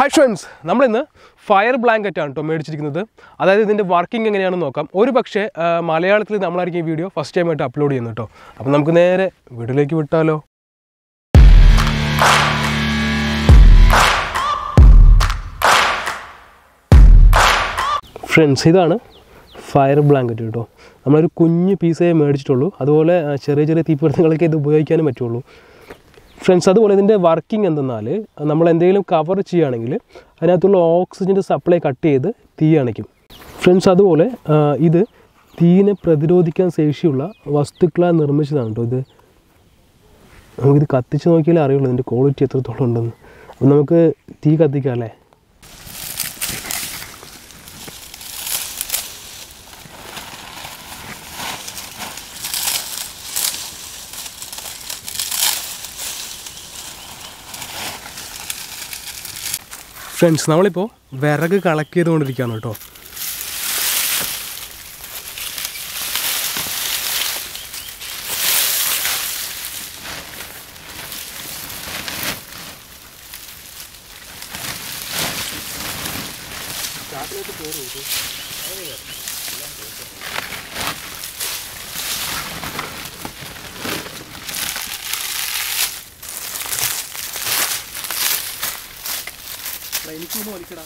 Hi friends നമ്മളിന്ന് fire blanket ആണ് കേട്ടോ മേടിച്ചിരിക്കുന്നത്. അതായത് ഇതിന്റെ വർക്കിംഗ് എങ്ങനെയാണെന്ന് നോക്കാം. ഒരു പക്ഷേ മലയാളത്തിൽ നമ്മളായിരിക്കും ഈ വീഡിയോ ഫസ്റ്റ് ടൈം ആയിട്ട് അപ്ലോഡ് ചെയ്യുന്നത് കേട്ടോ അപ്പം നമുക്ക് നേരെ വീട്ടിലേക്ക് വിട്ടാലോ? ഫ്രണ്ട്സ് ഇതാണ് ഫയർ ബ്ലാങ്കറ്റ് കേട്ടോ നമ്മളൊരു കുഞ്ഞ് പീസേ മേടിച്ചിട്ടുള്ളൂ. അതുപോലെ ചെറിയ ചെറിയ തീപിടുത്തങ്ങളൊക്കെ ഇത് ഉപയോഗിക്കാനും പറ്റുള്ളൂ. ഫ്രണ്ട്സ് അതുപോലെ ഇതിന്റെ വർക്കിംഗ് എന്തെന്നാൽ നമ്മൾ എന്തെങ്കിലും കവർ ചെയ്യുകയാണെങ്കിൽ അതിനകത്തുള്ള ഓക്സിജന്റെ സപ്ലൈ കട്ട് ചെയ്ത് തീ അണയ്ക്കും. ഫ്രണ്ട്സ് അതുപോലെ ഇത് തീനെ പ്രതിരോധിക്കാൻ ശേഷിയുള്ള വസ്തുക്കളാൽ നിർമ്മിച്ചതാണ് കേട്ടോ ഇത്. നമുക്കിത് കത്തിച്ച് നോക്കിയാലേ അറിയുള്ളൂ ഇതിന്റെ ക്വാളിറ്റി എത്രത്തോളം ഉണ്ടെന്ന്. അപ്പം നമുക്ക് തീ കത്തിക്കാം അല്ലേ? ഫ്രണ്ട്സ് നമ്മളിപ്പോൾ വിറക് കളക്ട് ചെയ്തുകൊണ്ടിരിക്കുകയാണ് കേട്ടോ എനിക്കൊന്ന് വലിക്കടാ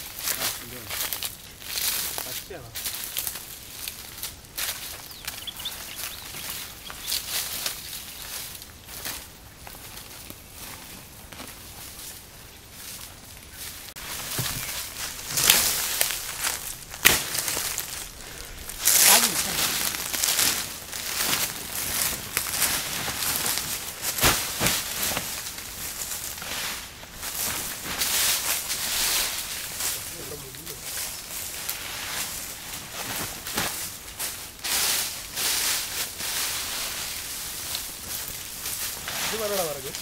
ഇത് പറയടാ പറഞ്ഞു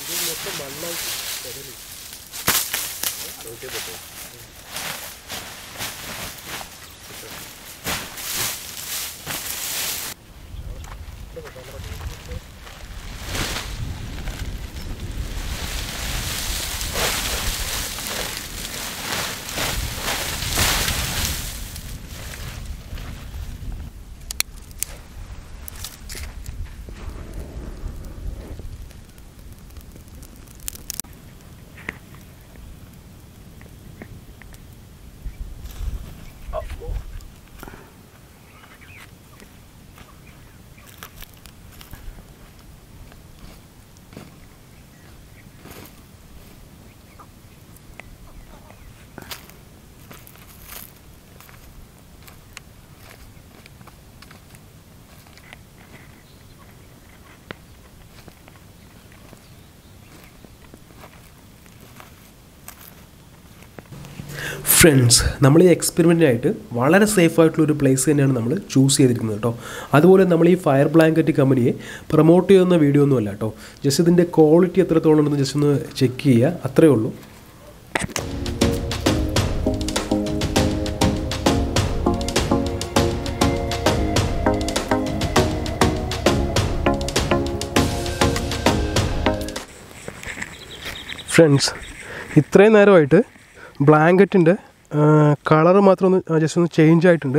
ഇത് മൊത്തം മണ്ണായി ചെതൽ. ഫ്രണ്ട്സ് നമ്മൾ ഈ എക്സ്പെരിമെന്റിനായിട്ട് വളരെ സേഫ് ആയിട്ടുള്ള ഒരു പ്ലേസ് തന്നെയാണ് നമ്മൾ ചൂസ് ചെയ്തിരിക്കുന്നത് കേട്ടോ. അതുപോലെ നമ്മൾ ഈ ഫയർ ബ്ലാങ്കറ്റ് കമ്പനിയെ പ്രൊമോട്ട് ചെയ്യുന്ന വീഡിയോ ഒന്നുമല്ല കേട്ടോ. ജസ്റ്റ് ഇതിന്റെ ക്വാളിറ്റി എത്രത്തോളം ഉണ്ടെന്ന് ജസ്റ്റ് ഒന്ന് ചെക്ക് ചെയ്യുക. അത്രയേ ഉള്ളൂ. ഫ്രണ്ട്സ് ഇത്രയും നേരമായിട്ട് ബ്ലാങ്കറ്റിന്റെ കളർ മാത്രം ഒന്ന് ജസ്റ്റ് ഒന്ന് ചേഞ്ച് ആയിട്ടുണ്ട്.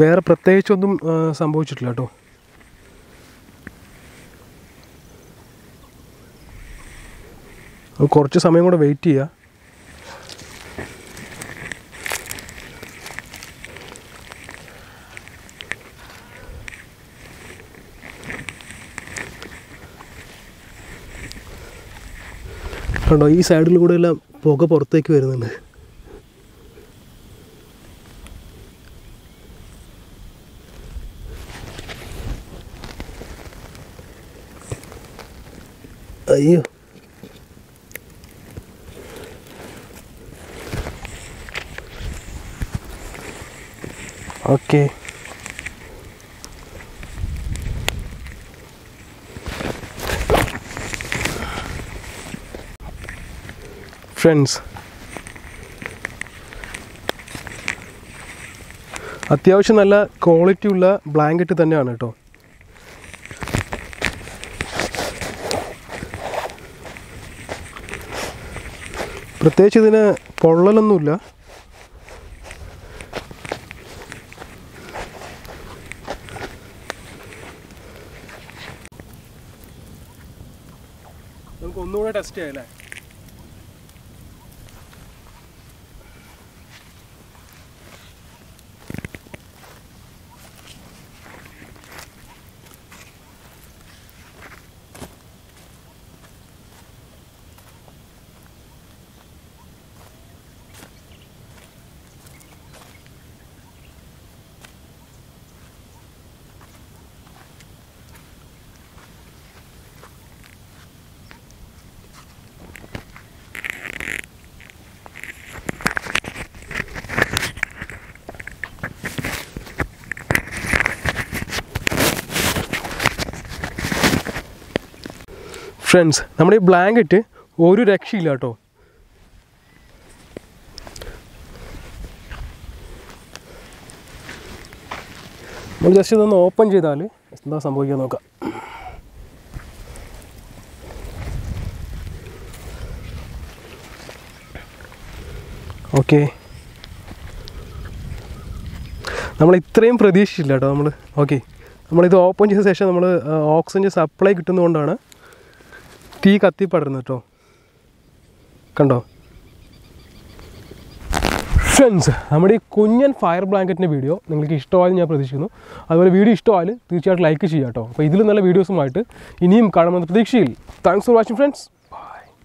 വേറെ പ്രത്യേകിച്ചൊന്നും സംഭവിച്ചിട്ടില്ല കേട്ടോ. കുറച്ച് സമയം കൂടെ വെയിറ്റ് ചെയ്യുക കണ്ടോ ഈ സൈഡിൽ കൂടെ എല്ലാം പുക പുറത്തേക്ക് വരുന്നുണ്ട്. അയ്യോ. ഓക്കെ. ഫ്രണ്ട്സ് അത്യാവശ്യം നല്ല ക്വാളിറ്റി ഉള്ള ബ്ലാങ്കറ്റ് തന്നെയാണ് കേട്ടോ പ്രത്യേകിച്ച് ഇതിന് പൊള്ളലൊന്നുമില്ല. നമുക്ക് ഒന്നുകൂടെ ടെസ്റ്റ് ചെയ്യാം അല്ലേ? ഫ്രണ്ട്സ് നമ്മുടെ ഈ ബ്ലാങ്കറ്റ് ഒരു രക്ഷയില്ല കേട്ടോ. നമ്മൾ ജസ്റ്റ് ഇതൊന്ന് ഓപ്പൺ ചെയ്താൽ എന്താ സംഭവിക്കുക നോക്കാം. ഓക്കെ നമ്മൾ ഇത്രയും പ്രതീക്ഷിച്ചില്ല കേട്ടോ നമ്മൾ ഓക്കെ നമ്മളിത് ഓപ്പൺ ചെയ്ത ശേഷം നമ്മൾ ഓക്സിജൻ സപ്ലൈ കിട്ടുന്നതുകൊണ്ടാണ് തീ കത്തിപ്പടരുന്നത് കേട്ടോ. കണ്ടോ? ഫ്രണ്ട്സ് നമ്മുടെ ഈ കുഞ്ഞൻ ഫയർ ബ്ലാങ്കറ്റിന്റെ വീഡിയോ നിങ്ങൾക്ക് ഇഷ്ടമായെന്ന് ഞാൻ പ്രതീക്ഷിക്കുന്നു. അതുപോലെ വീഡിയോ ഇഷ്ടമായാലും തീർച്ചയായിട്ടും ലൈക്ക് ചെയ്യുക കേട്ടോ. അപ്പോൾ ഇതിലും നല്ല വീഡിയോസുമായിട്ട് ഇനിയും കാണുമെന്ന പ്രതീക്ഷയിൽ. Thanks for watching friends